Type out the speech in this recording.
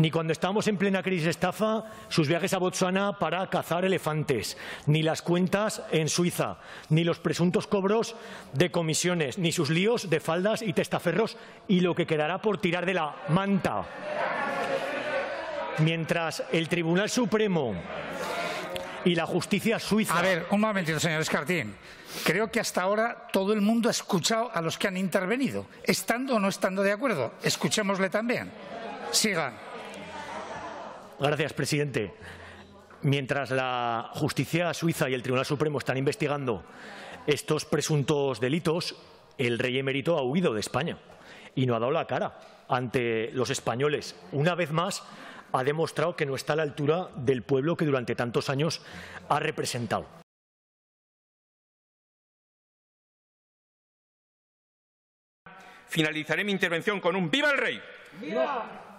ni cuando estábamos en plena crisis estafa, sus viajes a Botswana para cazar elefantes, ni las cuentas en Suiza, ni los presuntos cobros de comisiones, ni sus líos de faldas y testaferros y lo que quedará por tirar de la manta. Mientras el Tribunal Supremo y la justicia suiza. A ver, un momentito, señor Escartín. Creo que hasta ahora todo el mundo ha escuchado a los que han intervenido, estando o no estando de acuerdo. Escuchémosle también. Sigan. Gracias, presidente. Mientras la justicia suiza y el Tribunal Supremo están investigando estos presuntos delitos, el rey emérito ha huido de España y no ha dado la cara ante los españoles. Una vez más, ha demostrado que no está a la altura del pueblo que durante tantos años ha representado. Finalizaré mi intervención con un ¡Viva el Rey! ¡Viva!